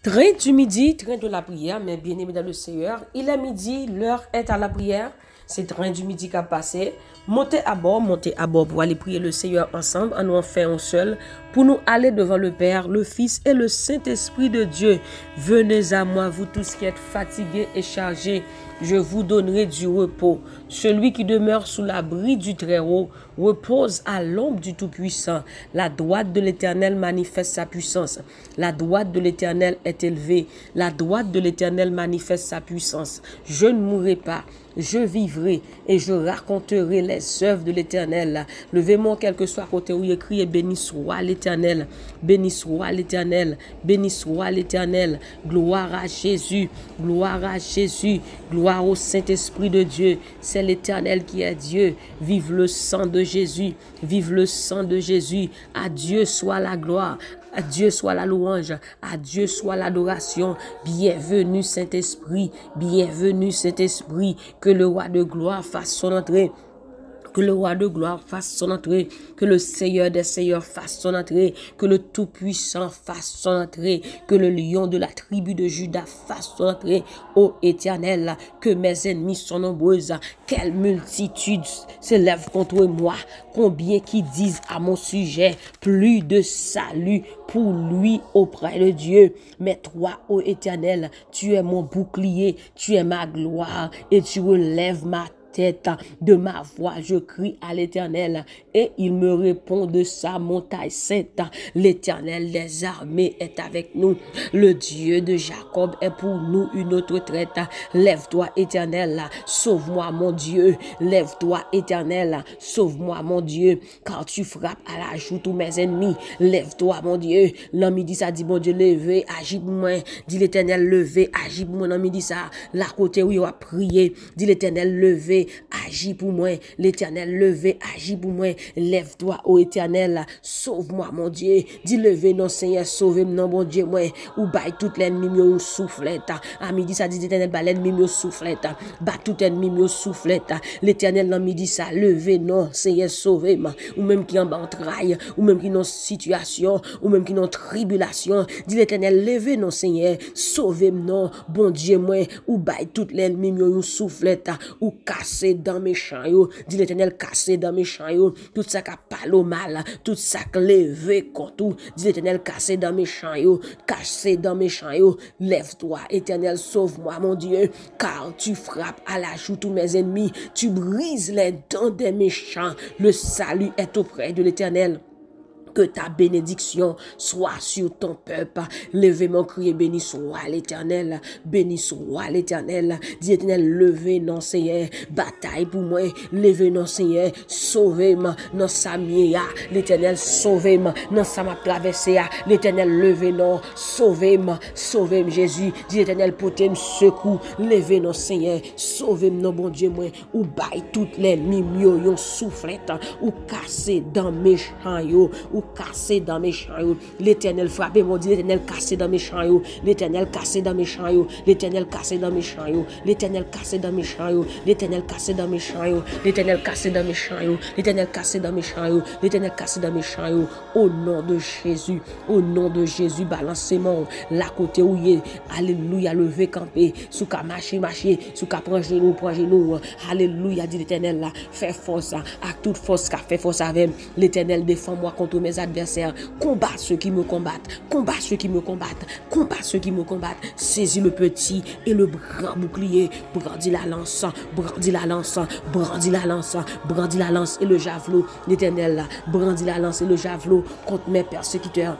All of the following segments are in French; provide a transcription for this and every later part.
Train du midi, train de la prière, mes bien-aimés dans le Seigneur. Il est midi, l'heure est à la prière. C'est train du midi qui a passé. Montez à bord, montez à bord pour aller prier le Seigneur ensemble, en nous en fait un seul, pour nous aller devant le Père, le Fils et le Saint-Esprit de Dieu. Venez à moi, vous tous qui êtes fatigués et chargés, je vous donnerai du repos. Celui qui demeure sous l'abri du Très-Haut repose à l'ombre du Tout-Puissant. La droite de l'Éternel manifeste sa puissance. La droite de l'Éternel est élevée. La droite de l'Éternel manifeste sa puissance. Je ne mourrai pas. Je vivrai et je raconterai les œuvres de l'Éternel. Levez-moi, quel que soit côté où il écrit, et béni soit l'Éternel. Béni soit l'Éternel. Béni soit l'Éternel. Gloire à Jésus. Gloire à Jésus. Gloire au Saint-Esprit de Dieu. C'est l'Éternel qui est Dieu. Vive le sang de Jésus. Vive le sang de Jésus. À Dieu soit la gloire. À Dieu soit la louange, à Dieu soit l'adoration. Bienvenue Saint-Esprit, bienvenue Saint-Esprit, que le roi de gloire fasse son entrée. Que le roi de gloire fasse son entrée, que le Seigneur des Seigneurs fasse son entrée, que le Tout-Puissant fasse son entrée, que le lion de la tribu de Judas fasse son entrée, ô éternel, que mes ennemis sont nombreuses, quelle multitude s'élève contre moi, combien qui disent à mon sujet, plus de salut pour lui auprès de Dieu. Mais toi, ô éternel, tu es mon bouclier, tu es ma gloire, et tu relèves ma de ma voix, je crie à l'Éternel et il me répond de sa montagne sainte. L'Éternel des armées est avec nous. Le Dieu de Jacob est pour nous une autre traite. Lève-toi, Éternel, sauve-moi, mon Dieu. Lève-toi, Éternel, sauve-moi, mon Dieu, car tu frappes à la joue tous mes ennemis. Lève-toi, mon Dieu. L'homme dit ça, dit mon Dieu, levez, agis pour moi. Dit l'Éternel, levez, agis pour moi. L'homme dit ça, la côté où il va prier. Dit l'Éternel, levez, agis pour moi. L'éternel, levez, agis pour moi. Lève-toi, ô éternel, sauve-moi, mon Dieu. Dis lever, non, Seigneur, sauve-moi, non, mon Dieu, moi. Ou baille tout l'ennemi, mio soufflette. À midi, ça dit l'éternel, bah, l'ennemi, mio soufflette. Bat tout ennemi, mio soufflette. L'éternel, non, midi, ça, levez, non, Seigneur, sauvez-moi. Ou même qui en bas, traille. Ou même qui dans situation. Ou même qui dans tribulation. Dis l'éternel, levez, non, Seigneur, sauvez-moi, non, bon Dieu, moi. Ou baille tout l'ennemi, mio soufflette. Ou casse dans mes champs, yo. Dis l'Éternel, cassé dans mes champs, yo. Tout ça qui parle au mal, tout levé contre tout. Dis l'Éternel, cassé dans mes champs, yo. Cassé dans mes champs, yo. Lève-toi, Éternel, sauve-moi, mon Dieu. Car tu frappes à la joue tous mes ennemis. Tu brises les dents des méchants. Le salut est auprès de l'Éternel que ta bénédiction soit sur ton peuple. Levez mon cri et béni soit l'éternel. Béni soit l'éternel. Dis éternel, levez non Seigneur. Bataille pour moi. Levez non Seigneur. Sauvez-moi. Non Samia. L'éternel, sauvez-moi. Non Sama traversé. L'éternel, levez non. Sauvez-moi. Sauvez-moi Jésus. Dis éternel, potez me secours. Levez non Seigneur. Sauvez-moi non bon Dieu moi. Ou baille toutes les mimio yon soufflette. Ou casser dans mes champs yo. Ou cassé dans mes champs. L'éternel frappé, mon Dieu, l'éternel cassé dans mes champs. L'éternel cassé dans mes champs. L'éternel cassé dans mes champs. L'éternel cassé dans mes champs. L'éternel cassé dans mes champs. L'éternel cassé dans mes champs. L'éternel cassé dans mes champs. L'éternel cassé dans mes champs. Au nom de Jésus, au nom de Jésus, balancez-moi la côté où il est. Alléluia, levé, campé. Sous qu'à marcher, marcher. Sous qu'à prendre genou, prendre genou. Alléluia, dit l'éternel là. Fais force, à toute force qu'a fait force avec l'éternel. Défends-moi contre mes adversaires. Combat ceux qui me combattent. Combat ceux qui me combattent. Combat ceux qui me combattent. Saisis le petit et le grand bouclier. Brandis la lance. Brandis la lance. Brandis la lance. Brandis la lance et le javelot. L'éternel brandis la lance et le javelot contre mes persécuteurs.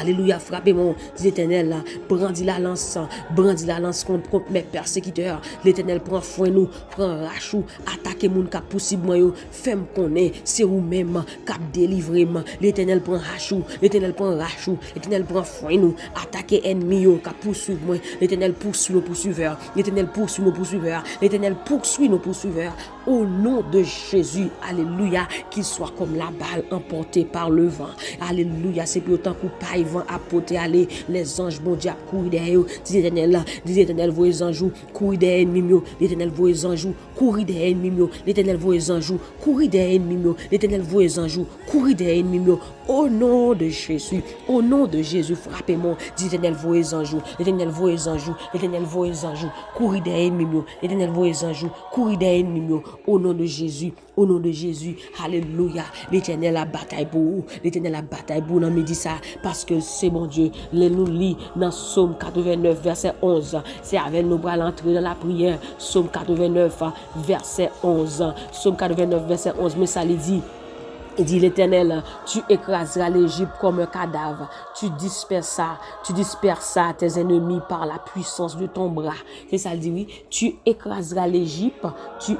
Alléluia, frappez mon éternel, là, brandis la lance, brandis la lance contre, contre mes persécuteurs. L'Éternel prend foin nous, prend rachou, attaquez moun cap possible, femme qu'on est, c'est vous-même, cap délivré, l'Éternel prend rachou, l'Éternel prend rachou, l'Éternel prend foin nous, attaquez ennemi, cap poursuivre, l'Éternel poursuit nos poursuiveurs, l'Éternel poursuit nos poursuiveurs, l'Éternel poursuit nos poursuiveurs, au nom de Jésus. Alléluia. Qu'il soit comme la balle emportée par le vent. Alléluia. C'est plus autant qu'on paille vent à porter aller. Les anges, bon Dieu, courir derrière eux. Dis l'éternel, dis l'éternel, vos anges, courir derrière ennemis. L'éternel, vos anges, courir derrière ennemis. L'éternel, vos anges, courir derrière ennemis. L'éternel, vos anges, courir derrière ennemis. Au nom de Jésus, au nom de Jésus, frappez-moi. L'éternel, vos anges, l'éternel, vos anges, l'éternel, vos anges, courir derrière ennemis. L'éternel, vos anges, courir derrière ennemis. Au nom de Jésus, au nom de Jésus, Alléluia. L'éternel a bataille pour vous. L'éternel a bataille pour nous. dit ça parce que c'est mon Dieu. Les nous lit dans Psaume 89, verset 11. C'est avec nous pour l'entrer dans la prière. Psaume 89, verset 11. Psaume 89, verset 11. Mais ça lui dit. Il dit l'Éternel, tu écraseras l'Égypte comme un cadavre, tu disperseras, tu disperseras tes ennemis par la puissance de ton bras. C'est ça, dit oui, tu écraseras l'Égypte, tu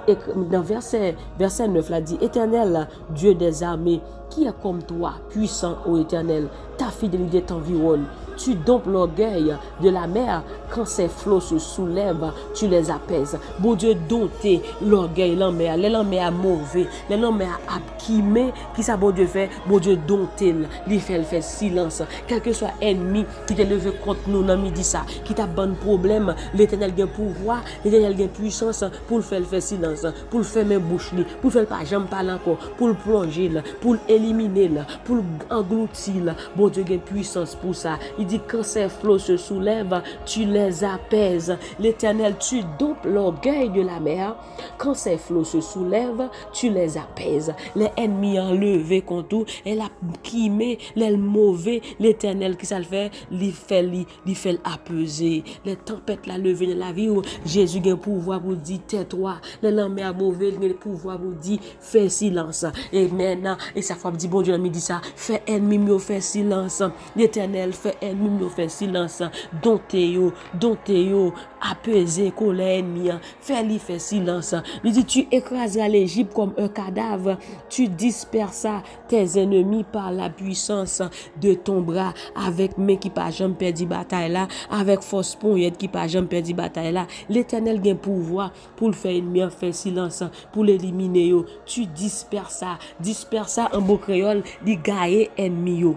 dans verset, verset 9, là dit, Éternel, Dieu des armées, qui est comme toi, puissant, ô Éternel, ta fidélité t'environne. Tu dompes l'orgueil de la mer. Quand ses flots se soulèvent, tu les apaises. Bon Dieu, dompter l'orgueil, l'enmer, l'enmer mauvais, les l'enmer abkimé, qui ça, bon Dieu fait, bon Dieu, dompter, lui fait, fait silence. Quel que soit ennemi qui t'est levé contre nous, dans midi ça, qui t'a bon problème, l'éternel gain pouvoir, l'éternel gain puissance pour le faire, le faire silence, pour le faire mes bouches, pour le faire pas, jamais parler encore, pour le plonger, pour l'éliminer, pour l'engloutir. Bon Dieu, gain puissance pour ça. Il dit, quand ces flots se soulèvent, tu les apaises. L'Éternel, tu dompes l'orgueil de la mer. Quand ces flots se soulèvent, tu les apaises. Les ennemis enlevés contre tout, et la qui met les mauvais, l'Éternel qui ça le fait, il fait, il fait apaiser. Les tempêtes la lever dans la vie où Jésus a le pouvoir pour dire tais-toi. Les mer mauvais, a le pouvoir pour dire fais silence. Et maintenant, et sa fois dit bon Dieu, il dit ça, fais ennemi mieux, fais silence. L'Éternel fait ennemi ennimi yo fè silansan, dontè yo, dontè yo, apèze kolè ennimi an, fè li fè silansan. Li di, tu ekrasra l'Egypte kom un kadav, tu dispersa tes ennimi par la puissance de ton bra, avèk men ki pa jom perdi batay la, avèk fos pon yed ki pa jom perdi batay la. L'Eternel gen pouvoi pou l'fè ennimi an fè silansan, pou l'elimine yo, tu dispersa, dispersa an bo kreol, li gaye ennimi yo.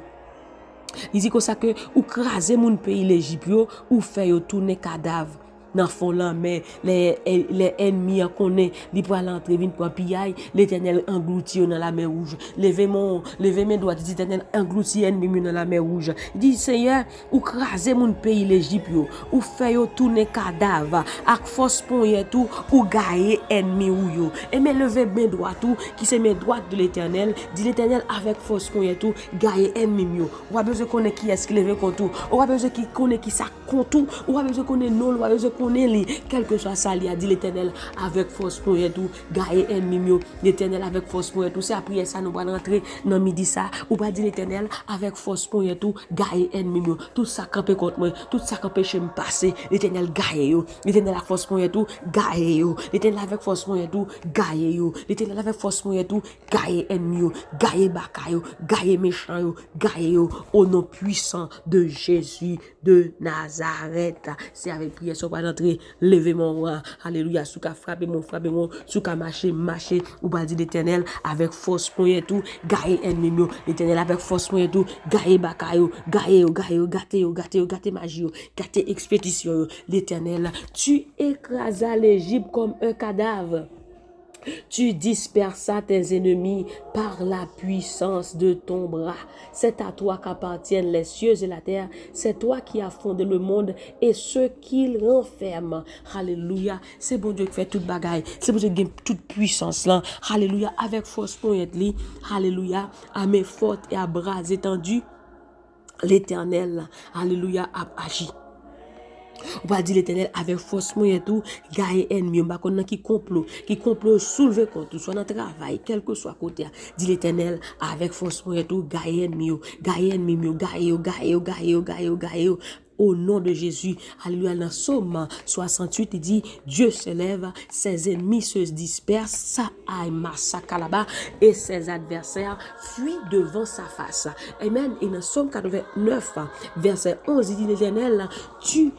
Li di kon sa ke ou kraze moun peyi l'Egypt yo, ou fe yo toune kadav. nan fon lan men, le e, enmi an konen, li pou al antre vin pou an piyay, le tenel englouti yo nan la men ouj, leve men, leve men doa, di tenel englouti enmi yo nan la men ouj, di seye, ou kraze moun peyi l'Egypt yo, ou fe yo toune kadav, ak fos pon yetou, ou gaye enmi ou yo, e men leve men doa tou, ki se men doa de l'Eternel, di l'Eternel avek fos pon yetou, gaye enmi yo, ou a beze konen ki eski leve kontou, ou a beze konen ki sa kontou, ou a beze konen non, ou a beze konen besoin quel que soit ça, il a dit l'éternel avec force pour tout, gagne ennemi, l'éternel avec force pour tout. C'est après ça, nous allons rentrer dans midi ça, ou pas dire l'éternel avec force pour tout, gagne ennemi, tout ça campé contre moi, tout ça campé chez me passer, l'éternel gagne l'éternel avec force pour tout, gagne l'éternel avec force pour tout, gagne l'éternel avec force pour tout, gagne ennemi, gagne bakayo, gagne méchant, gagne au nom puissant de Jésus de Nazareth. C'est avec prière, sur rentre, leve mon roi. Aleluya, sou ka frape mon, frape mon, sou ka mache, mache, ou bal di l'Eternel, avek fos mwen etou, gaye enmim yo, l'Eternel avek fos mwen etou, gaye baka yo, gaye yo, gaye yo, gate yo, gate yo, gate magi yo, gate ekspedisyon yo, l'Eternel, tu ekraza l'Egypte kom un kadavre. Tu dispersas tes ennemis par la puissance de ton bras. C'est à toi qu'appartiennent les cieux et la terre. C'est toi qui as fondé le monde et ce qu'il renferme. Alléluia. C'est bon Dieu qui fait toute bagaille. C'est bon Dieu qui a toute puissance là. Alléluia. Avec force pour être Alléluia. À mes fortes et à bras étendus. L'éternel. Alléluia. A agi. On va dire l'éternel avec force moyen tout, gagne ennemi, on va qui complot, qui complot soulever contre soit dans travail, quel que soit côté. Dit l'éternel avec force moyen tout, gagne ennemi, gagne ennemi, gagne, gagne, gagne, gagne, gagne, au nom de Jésus. Alléluia. Dans Somme 68, il dit, Dieu se lève, ses ennemis se dispersent, massacre là-bas, et ses adversaires fuient devant sa face. Amen. Et dans Somme 89, verset 11, il dit, l'éternel, tu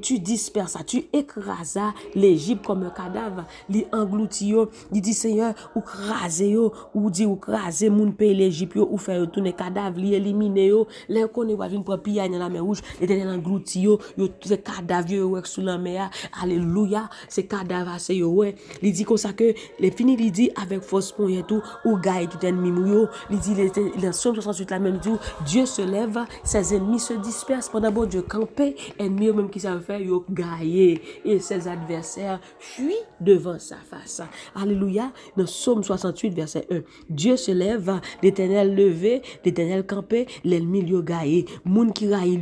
tu disperses, tu écrasas l'Égypte comme un cadavre, li englouti li dit Seigneur, ou crase yo, ou dit ou crase moun pays l'Égypte ou fait yo tourner cadavre, li éliminer yo, les connaît va venir piller dans la mer rouge, l'éternel englouti yo, yo tous cadavres yo sous la mer, alléluia, ces cadavres c'est yo ouais, il dit comme ça que les fini il dit avec force pour et tout, ou gagne tout ennemi yo, il dit les Somme 68 la même dit Dieu se lève, ses ennemis se dispersent pendant bon Dieu campé, ennemis même qui savent gagne et ses adversaires fuient devant sa face. Alléluia. Dans Somme 68 verset 1. Dieu se lève, l'éternel levé, l'éternel campé, l'ennemi yo gagne. Moun qui raille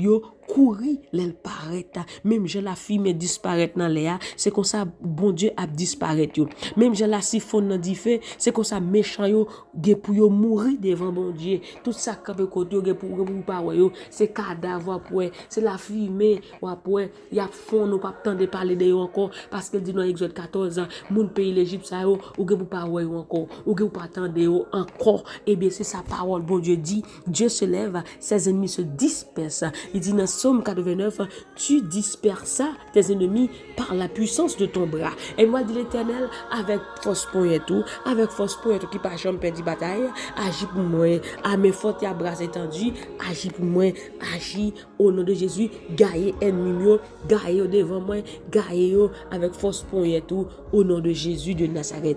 courir l'elle paraît même je la fille me disparaître dans l'air c'est comme ça bon Dieu a disparaître même je la siphonne dans fait c'est comme ça méchant yo ge pour yo mourir devant bon Dieu. Tout ça camper côté yo pour c'est cadavre c'est la fumée wa pour y a fond nous pas de parler de yo encore parce que dit dans Exode 14 moun pays l'Égypte ça yo ou ge pour pas yo encore ou ge pour pas attendre yo encore. Et eh bien c'est sa parole bon Dieu dit Dieu se lève ses ennemis se dispersent. Il dit dans Somme 89, tu dispersas tes ennemis par la puissance de ton bras. Et moi, dit l'Éternel, avec force point et tout, avec force point et tout, qui pas jamais perdu bataille, agis pour moi, à mes fautes, à bras étendus, agis pour moi, agis au nom de Jésus, gagne ennemi, gagne devant moi, gagne avec force point et tout, au nom de Jésus de Nazareth.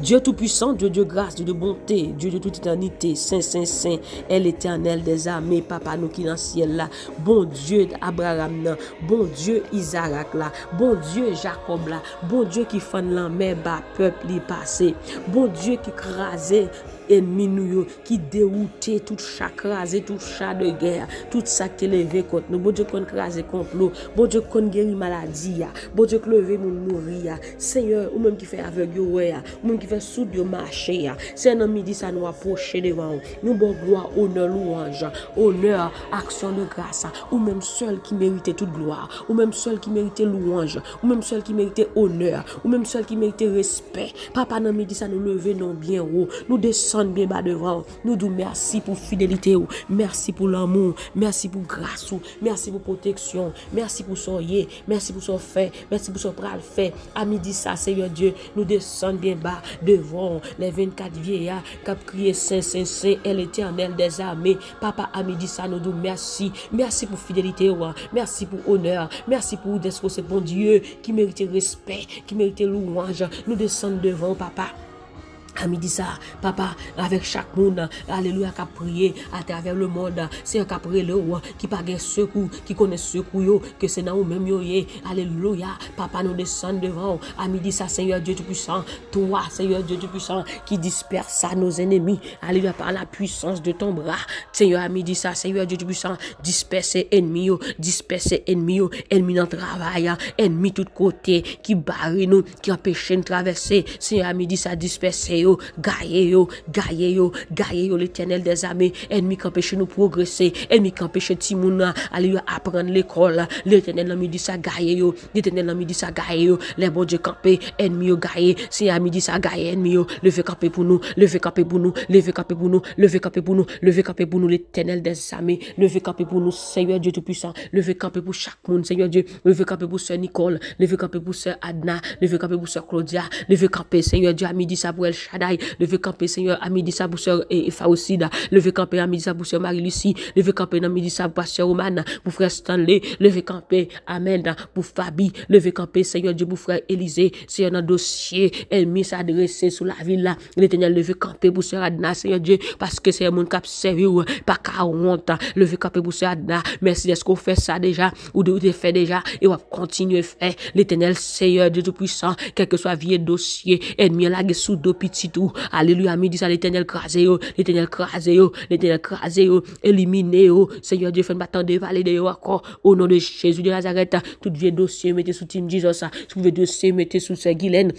Dieu Tout-Puissant, Dieu de grâce, Dieu de bonté, Dieu de toute éternité, Saint, Saint, Saint, est l'éternel des armées, Papa nous qui dans le ciel là, bon Dieu d'Abraham là, bon Dieu Isaac là, bon Dieu Jacob là, bon Dieu qui fait la mer bas peuple y passé, bon Dieu qui crasait emi nou yo ki deroute tout chak raze, tout chak de ger, tout sa ke leve kont nou. Bo Dje kon kraze komplo, bo Dje kon geri maladi ya, bo Dje kon leve moun mouri ya. Seigneur, ou menm ki fe avegyo we ya, ou menm ki fe soud yo mache ya. Seigneur nan midi sa nou aposhe devan ou. Nou bon gloa, honor, louange, honor, aksyon de grasa. Ou menm sol ki merite tout gloa, ou menm sol ki merite louange, ou menm sol ki merite honor, ou menm sol ki merite respect. Papa nan midi sa nou leve non bien ou. Oh. Nou desa descendons bien bas devant. Nous disons merci pour fidélité, merci pour l'amour, merci pour grâce, merci pour protection, merci pour soyer, merci pour son fait, merci pour son pral fait. À midi ça, Seigneur Dieu, nous descendons bien bas devant les 24 vieillards qui ont crié Saint, Saint, Saint, est l'éternel des armées. Papa, à midi ça, nous disons merci, merci pour fidélité, merci pour honneur, merci pour d'être ce bon Dieu qui mérite respect, qui mérite louange. Nous descendons devant, papa. À midi ça, papa, avec chaque monde, alléluia, qui a prié à travers le monde, c'est un qui a prié le roi, qui pas de secours, qui connaît secours, que c'est dans nous-mêmes, alléluia, papa, nous descendons devant, à midi ça, Seigneur Dieu Tout-Puissant, toi, Seigneur Dieu Tout-Puissant, qui disperse nos ennemis, alléluia, par la puissance de ton bras, Seigneur, à midi ça, Seigneur Dieu Tout-Puissant, disperse ennemis, disperse ennemis, ennemis dans le travail, ennemis de tous côtés, qui barrent nous, qui empêchent de traverser, Seigneur, à midi ça, disperse yo, gaye yo, gaye yo, gaye yo l'éternel des armées, ennemi qui empêche nous progresser, ennemi qui empêche Timouna aller apprendre l'école, l'éternel ami dit ça gaye yo, l'éternel ami dit ça gaye yo, les bon Dieu campé, ennemi yo gaye, si ami dit ça gaye ennemi yo, levez camper pour nous, levez camper pour nous, levez camper pour nous, levez camper pour nous, levez camper pour nous l'éternel des armées, levez camper pour nous Seigneur Dieu tout-puissant, levez camper pour chaque monde Seigneur Dieu, levez camper pour sœur Nicole, levez camper pour sœur Adna, levez camper pour sœur Claudia, levez camper Seigneur Dieu à midi ça pour elle Shaddai, levez camper Seigneur à midi ça pour et Fausida, levez camper à midi ça pour Marie-Lucie, levez camper à midi ça pour sœur Romane, pour frère Stanley, levez camper Amen pour Fabi, levez camper Seigneur Dieu pour frère Élisée, Seigneur un dossier ennemi s'adresser sur la ville là, l'éternel levez camper pour sœur Adna Seigneur Dieu parce que c'est qui a servi pas qu'à honte, levez camper pour sœur Adna, merci d'être qu'on fait ça déjà ou de fait déjà et on va continuer faire. L'éternel Seigneur Dieu tout puissant, quel que soit vieux dossier, ennemi là sous dos si tout. Alléluia, midi ça, l'éternel crasé yo, l'éternel crasé yo, l'éternel crasé yo, éliminé yo. Seigneur Dieu, fais m'attendre, de yo encore. Au nom de Jésus de Nazareth, tout vieux dossier, mettez sous Team Jesus, tout vieux dossier, mettez sous Sœur Guylaine.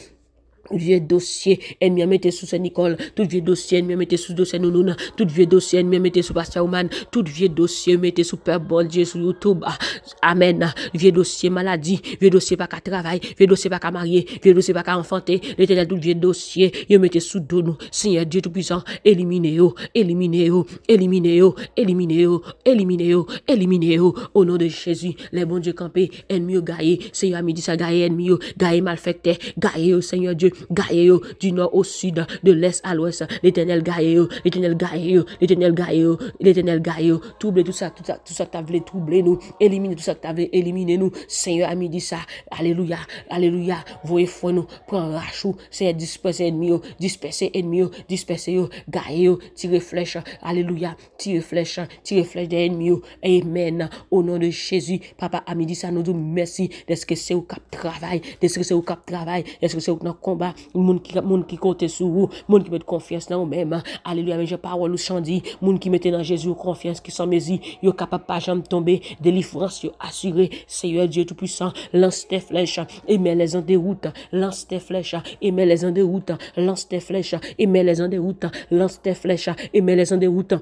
Vieux dossier ennemi mettez sous Nicole tout vieux dossier ennemi mettez sous dossier Nounouna. Tout vieux dossier ennemi mettez sous Pasteur Oman. Tout vieux dossier mettez sous Père Bon Dieu sur YouTube. Ah, Amen. Vieux dossier maladie vieux dossier pas qu'à travail vieux dossier pas qu'à marier vieux dossier pas qu'à enfanter. L'éternel tout vieux dossier yo mettez sous dos nous. Seigneur Dieu tout puissant éliminez-yo éliminez-yo éliminez-yo éliminez-yo éliminez-yo éliminez-yo au nom de Jésus les bons Dieu campés ennemi gaillé. Seigneur midi ça gaillé ennemi gaillé malfaiteur gaillé Seigneur Dieu gaillé du nord au sud, de l'est à l'ouest. L'éternel gaillé, l'éternel gaillé, l'éternel gaillé, l'éternel gaillé. Trouble tout ça, tout ça, tout ça que voulu troubler nous. Élimine tout ça que voulu éliminer nous. Seigneur a mis dit ça. Alléluia, alléluia. Voyez foi nous, prends rachou. Seigneur disperser ennemi, disperser ennemi, disperser yo, gaillé, tire flèche. Alléluia, tire flèche, tire flèche des ennemis. Amen. Au nom de Jésus, papa a mis dit ça, nous disons merci. Est-ce que c'est au cap travail? Est-ce que c'est au cap travail? Est-ce que c'est au combat? Moun qui moun qui compte sur vous moun qui met confiance dans vous-même alléluia mais j'ai parole ou chandi moun qui mette dans Jésus confiance qui sont mesi yo capable pas jamais tomber. Délivrance yo assuré. Seigneur Dieu tout puissant lance tes flèches et mets les en déroute lance tes flèches et mets les en déroute lance tes flèches et mets les en déroute lance tes flèches et mets les en déroute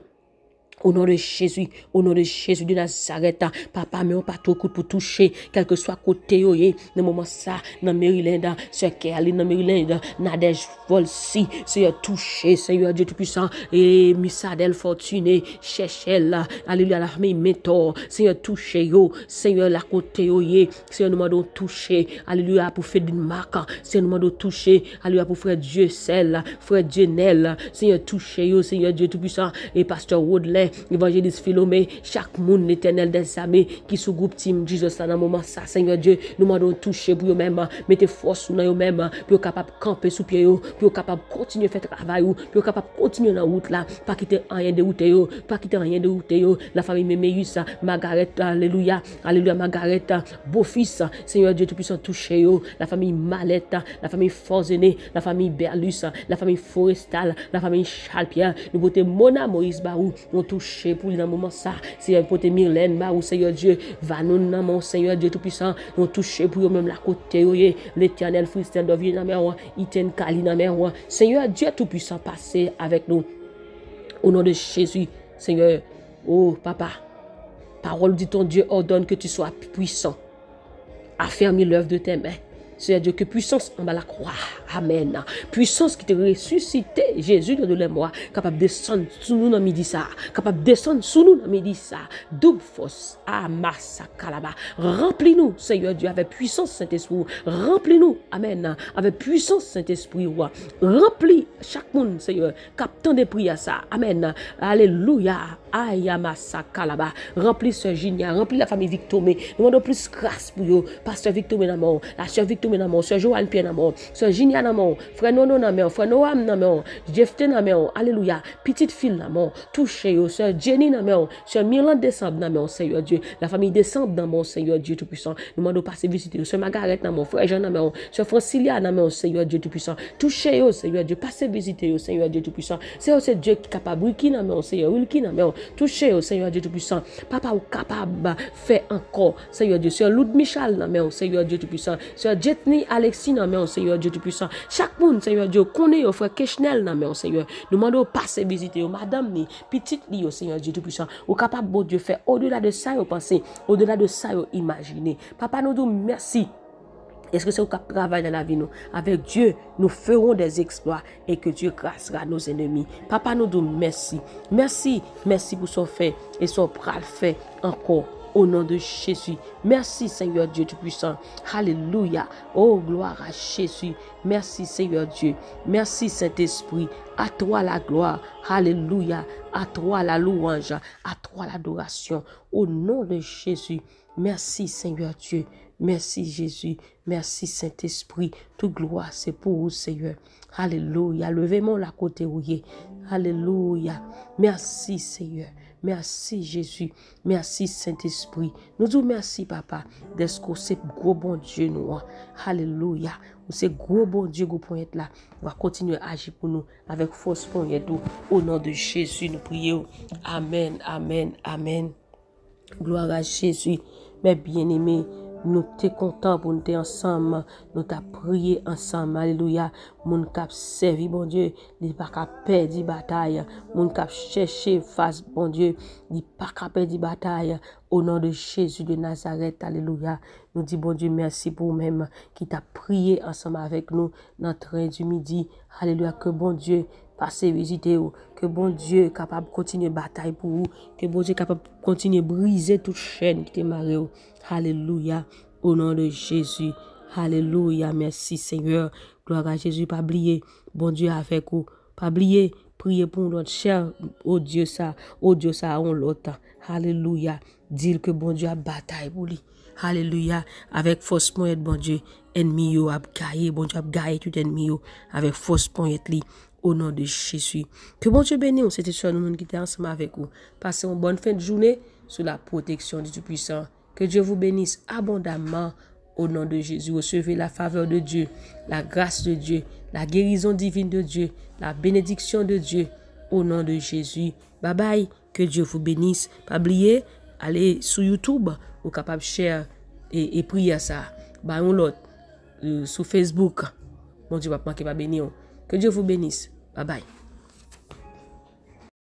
au nom de Jésus, au nom de Jésus de Nazareth, papa, mais on pas trop pour toucher, quel que soit côté, dans le moment ça, dans Maryland, sur Kelly, dans Maryland, Nadège Volsi, Seigneur touché, Seigneur Dieu Tout-Puissant, et Missadel Fortuné, Chechel, Alléluia, la famille Mentor, Seigneur touché, yo, Seigneur la côté, yo, Seigneur nous demandons toucher, Alléluia, pour faire d'une marque, Seigneur nous demandons toucher, Alléluia, pour frère Dieu, celle, frère Dieu, Nel, Seigneur touché, yo, Seigneur Dieu Tout-Puissant, et pasteur Woodley, évangéliste Philomé, chaque monde, l'éternel des amis qui sous groupe Team Jesus dans un moment ça, Seigneur Dieu, nous demandons toucher pour eux-mêmes, mettez force dans eux-mêmes, pour capable camper sous pied, pour capable continuer à faire travail, pour capable continuer dans la route là, pas quitter rien de route, pas quitter rien de route, la famille Méméus, Margaret, Alléluia, Alléluia, Margaret, beau-fils, Seigneur Dieu, tout-puissant, toucher, la famille Malette, la famille Forzené, la famille Berlus, la famille Forestal, la famille Charles-Pierre, nous votons Mona Maurice Barou, nous pour dans moment ça. Seigneur, pour tes Myrlène, bah, Seigneur Dieu, va nous dans mon Seigneur Dieu Tout-Puissant, nous toucher pour même la côté, l'éternel Christian de vie Iten Kali dans mer, Seigneur Dieu Tout-Puissant, passez avec nous. Au nom de Jésus, Seigneur, oh papa, parole dit ton Dieu ordonne que tu sois puissant. Affermis l'œuvre de tes mains. Seigneur Dieu, que puissance en bas la croix. Amen. Puissance qui te ressuscité, Jésus de les moi, capable de descendre sous nous dans midi ça, capable de descendre sous nous dans midi ça. Double force. Amasa kalaba. Remplis-nous, Seigneur Dieu, avec puissance Saint-Esprit. Remplis-nous. Amen. Avec puissance Saint-Esprit. Remplis chaque monde, Seigneur. Captant des prières ça. Amen. Alléluia. Ayamasa kalaba. Remplis ce génie. Remplis la famille Victomé. Nous demandons plus grâce pour vous. Pasteur Victomé la sœur Victomé dans mon, sœur Joanne Pierre dans mon, sœur Ginia dans mon, frère Nono frère Noam mon, alléluia, petite fille dans mon, touché yo, sœur Jenny dans mon, sœur Milan décembre dans mon, Seigneur Dieu, la famille décembre dans mon, Seigneur Dieu Tout-Puissant, nous demandons passer visiter, sœur Margaret dans mon, frère Jean dans mon, sœur Francilia dans mon, Seigneur Dieu Tout-Puissant, touché yo, Seigneur Dieu, passer visiter yo, Seigneur Dieu Tout-Puissant, c'est c'est Dieu qui est capable, Wilki dans mon, Seigneur, Wilki dans mon, touché yo, Seigneur Dieu Tout-Puissant, papa ou capable, fait encore, Seigneur Dieu, sœur Loud Michel dans mon, Seigneur Dieu Tout-Puissant, sœur Jetney Alexis dans mon, Seigneur Dieu Tout-Puissant, chaque monde, Seigneur Dieu, connaît au frère Keshnel dans mon Seigneur. Nous demandons passer visiter madame ni, petite li au Seigneur Dieu Tout-Puissant. Ou capable, bon Dieu, faire au-delà de ça, au penser, au-delà de ça, au imaginer. Papa, nous disons merci. Est-ce que c'est au cap travail dans la vie nous? Avec Dieu, nous ferons des exploits et que Dieu grâcera nos ennemis. Papa, nous disons merci. Merci, merci pour son fait et son bras fait encore au nom de Jésus. Merci Seigneur Dieu Tout-Puissant. Alléluia. Oh, gloire à Jésus. Merci Seigneur Dieu. Merci Saint-Esprit. À toi la gloire. Alléluia. À toi la louange. À toi l'adoration. Au nom de Jésus. Merci Seigneur Dieu. Merci Jésus. Merci Saint-Esprit. Toute gloire, c'est pour vous, Seigneur. Alléluia. Levez-moi la côté où Alléluia. Merci Seigneur. Merci Jésus. Merci Saint-Esprit. Nous disons merci Papa d'être ce gros bon Dieu nous. Alléluia. C'est gros bon Dieu qui peut être là. On va continuer à agir pour nous avec force pour nous. Au nom de Jésus, nous prions. Amen, amen, amen. Gloire à Jésus. Mes bien-aimés, nous t'es content pour nous t'es ensemble. Nous t'a prié ensemble. Alléluia. Moun kap servi, bon Dieu. Li pas qu'à perdre bataille. Moun kap chercher face, bon Dieu. Li pas qu'à perdre bataille. Au nom de Jésus de Nazareth. Alléluia. Nous dit, bon Dieu, merci pour même qui t'a prié ensemble avec nous dans le du midi. Alléluia. Que bon Dieu pa serizite ou, ke bon Diyo kapab kontinye batay pou ou, ke bon Diyo kapab kontinye brize tout chen ki te mare ou. Halelouya, ou nan de Jezu, halelouya, mersi Seigneur, gloire a Jezu, pa bliye, bon Diyo avek ou, pa bliye, priye pou nou, chèr, ou Diyo sa, ou Diyo sa, on lotan, halelouya, dil ke bon Diyo a batay pou li. Haleluya, avek fos pon et bon Diyo, enmi yo ap gaye, bon Diyo ap gaye tout enmi yo, avek fos pon et li. Au nom de Jésus. Que bon Dieu bénisse. C'était sur nous qui était ensemble avec vous. Passez une bonne fin de journée sous la protection du Tout-Puissant. Que Dieu vous bénisse abondamment au nom de Jésus. Recevez la faveur de Dieu, la grâce de Dieu, la guérison divine de Dieu, la bénédiction de Dieu au nom de Jésus. Bye bye. Que Dieu vous bénisse. Pas oublier, allez sur YouTube, vous capable share et, et prier ça. Bah, on l'autre euh, sur Facebook. Bon Dieu va pas bénir. Que Dieu vous bénisse. Bye bye.